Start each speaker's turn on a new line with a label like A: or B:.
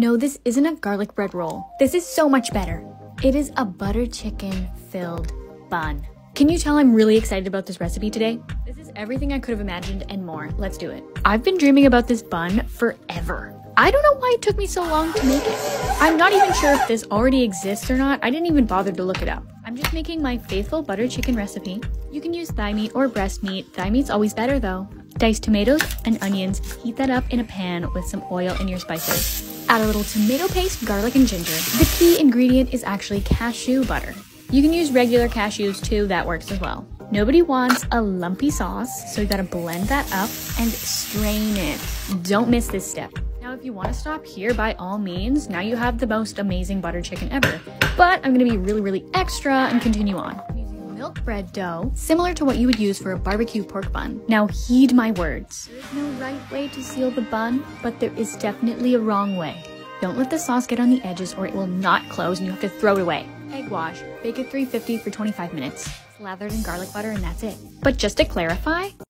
A: No, this isn't a garlic bread roll. This is so much better. It is a butter chicken filled bun. Can you tell I'm really excited about this recipe today? This is everything I could have imagined and more. Let's do it. I've been dreaming about this bun forever. I don't know why it took me so long to make it. I'm not even sure if this already exists or not. I didn't even bother to look it up. I'm just making my faithful butter chicken recipe. You can use thigh meat or breast meat. Thigh meat's always better though. Dice tomatoes and onions, heat that up in a pan with some oil and your spices. Add a little tomato paste, garlic, and ginger. The key ingredient is actually cashew butter. You can use regular cashews too, that works as well. Nobody wants a lumpy sauce, so you gotta blend that up and strain it. Don't miss this step. Now, if you wanna stop here, by all means, now you have the most amazing butter chicken ever. But I'm gonna be really, really extra and continue on. Milk bread dough, similar to what you would use for a barbecue pork bun. Now, heed my words. There is no right way to seal the bun, but there is definitely a wrong way. Don't let the sauce get on the edges or it will not close and you have to throw it away. Egg wash. Bake at 350 for 25 minutes. Slathered in garlic butter and that's it. But just to clarify,